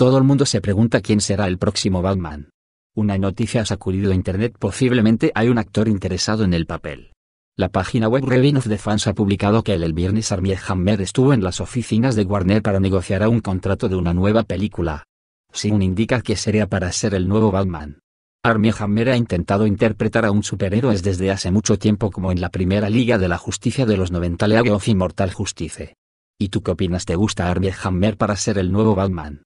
Todo el mundo se pregunta quién será el próximo Batman. Una noticia ha sacudido internet posiblemente hay un actor interesado en el papel. La página web Review of the Fans ha publicado que el, viernes Armie Hammer estuvo en las oficinas de Warner para negociar a un contrato de una nueva película. Según indica que sería para ser el nuevo Batman. Armie Hammer ha intentado interpretar a un superhéroe desde hace mucho tiempo como en la primera Liga de la Justicia de los 90 League of Immortal Justice. ¿Y tú qué opinas? ¿Te gusta Armie Hammer para ser el nuevo Batman?